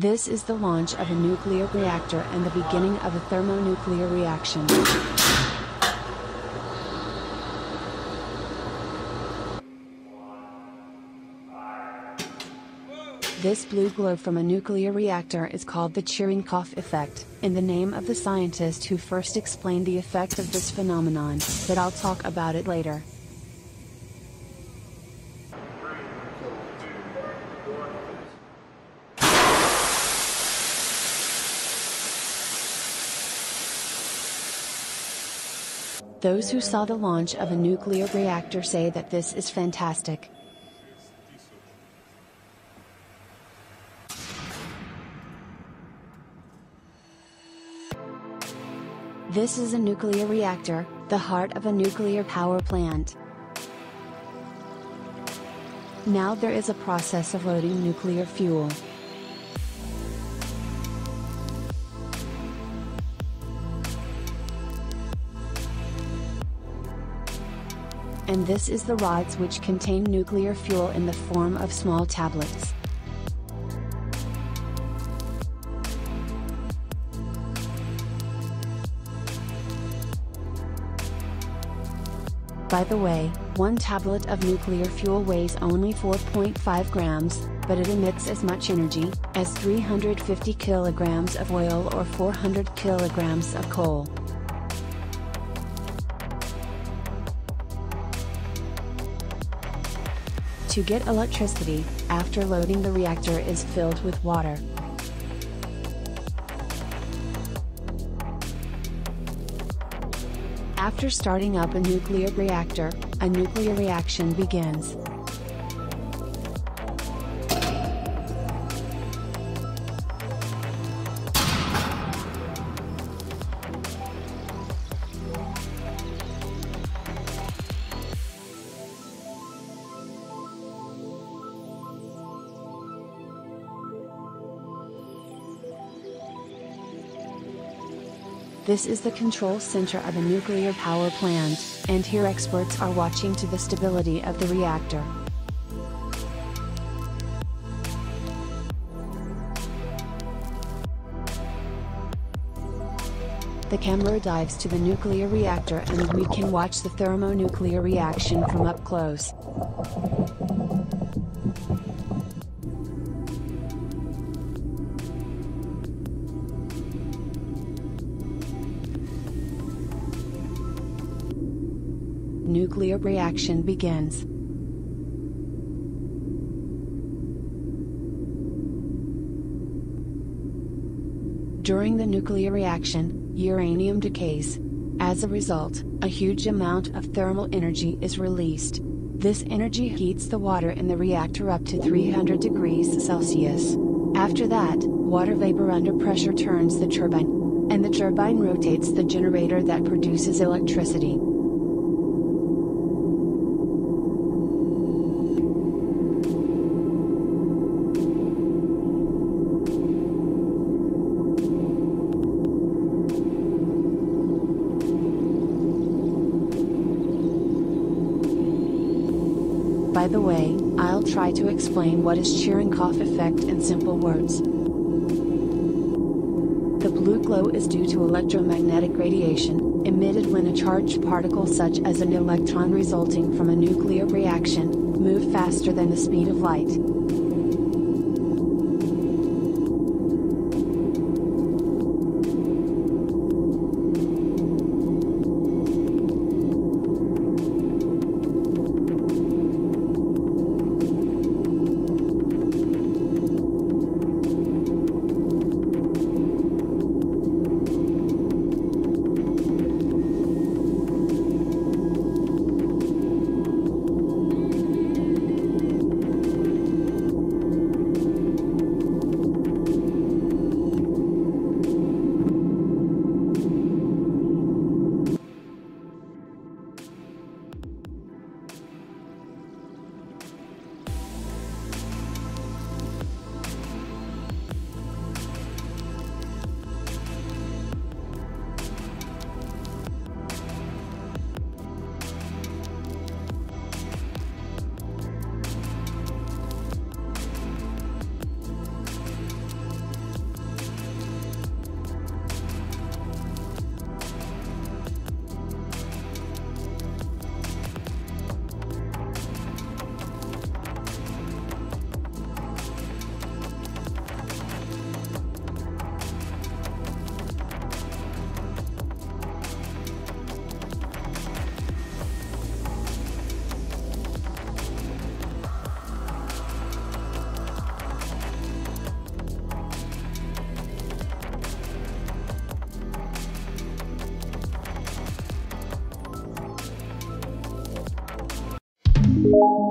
This is the launch of a nuclear reactor and the beginning of a thermonuclear reaction. This blue glow from a nuclear reactor is called the Cherenkov effect, in the name of the scientist who first explained the effect of this phenomenon, but I'll talk about it later. Those who saw the launch of a nuclear reactor say that this is fantastic. This is a nuclear reactor, the heart of a nuclear power plant. Now there is a process of loading nuclear fuel. And this is the rods which contain nuclear fuel in the form of small tablets. By the way, one tablet of nuclear fuel weighs only 4.5 grams, but it emits as much energy as 350 kilograms of oil or 400 kilograms of coal. To get electricity, after loading the reactor is filled with water. After starting up a nuclear reactor, a nuclear reaction begins. This is the control center of a nuclear power plant, and here experts are watching to the stability of the reactor. The camera dives to the nuclear reactor and we can watch the thermonuclear reaction from up close. Nuclear reaction begins. During the nuclear reaction, uranium decays. As a result, a huge amount of thermal energy is released. This energy heats the water in the reactor up to 300 degrees Celsius. After that, water vapor under pressure turns the turbine. And the turbine rotates the generator that produces electricity. By the way, I'll try to explain what is Cherenkov effect in simple words. The blue glow is due to electromagnetic radiation, emitted when a charged particle such as an electron resulting from a nuclear reaction, move faster than the speed of light. you